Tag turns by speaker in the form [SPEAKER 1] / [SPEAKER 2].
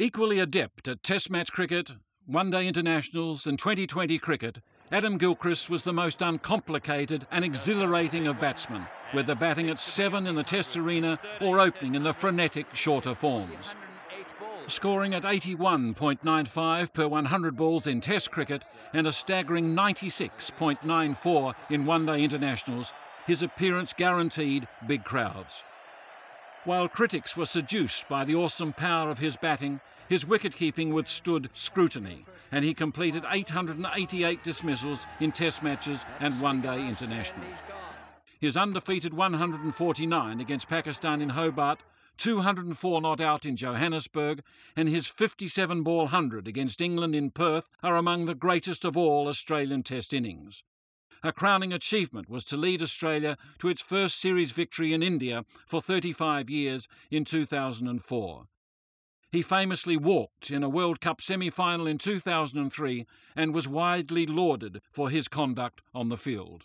[SPEAKER 1] Equally adept at Test match cricket, one day internationals, and 2020 cricket, Adam Gilchrist was the most uncomplicated and exhilarating of batsmen, whether batting at seven in the Test arena or opening in the frenetic shorter forms. Scoring at 81.95 per 100 balls in Test cricket and a staggering 96.94 in one day internationals, his appearance guaranteed big crowds. While critics were seduced by the awesome power of his batting, his wicket-keeping withstood scrutiny, and he completed 888 dismissals in Test matches and one-day internationals. His undefeated 149 against Pakistan in Hobart, 204 not out in Johannesburg, and his 57 ball 100 against England in Perth are among the greatest of all Australian Test innings. A crowning achievement was to lead Australia to its first series victory in India for 35 years in 2004. He famously walked in a World Cup semi final in 2003 and was widely lauded for his conduct on the field.